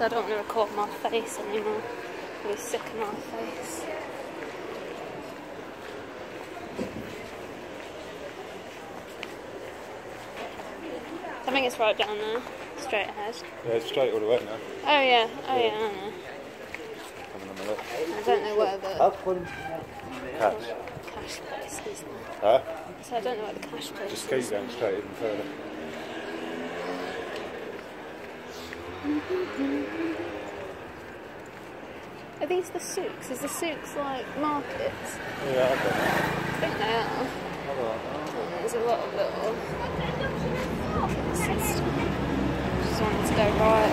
So I don't want to record my face anymore. I'm sick of my face. I think it's right down there, straight ahead. Yeah, it's straight all the way now. Oh yeah, oh yeah, I know. Coming on the left. I don't know where the Cash. cash place is now. Huh? So I don't know where the cash place Just keep going straight even further. Are these the souks? Is the souks like markets? Yeah, okay. I think they are. And there's a lot of little. Just wanted to go right.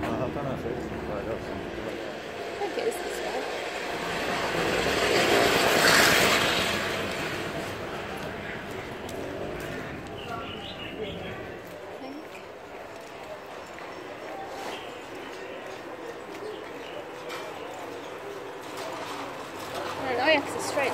I don't know if it is right up something. I think it is this way. I think. Oh yeah, 'cause it's straight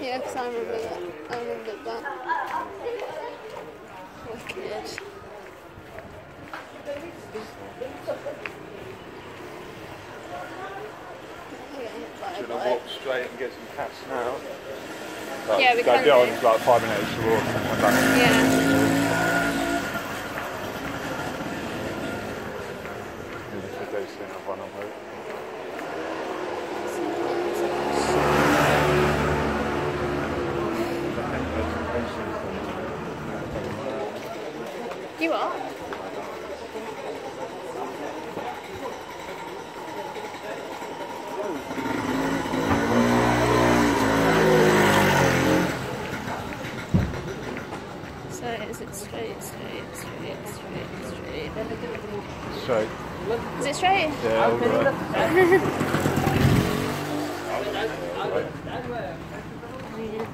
Yeah, because I remember that. I remember that. Wicked. Should I walk straight and get some cash now? Like, Yeah, we go can down do. like five minutes to walk and come back. Yeah. You if we do soon, I'll run on route. You are? So is it straight, straight, straight, straight, straight? Straight. Is it straight? Yeah, all the way. Yeah.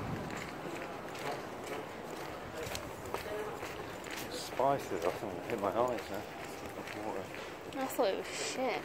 Spicy, I think it hit my eyes now. Water. I thought it was shit.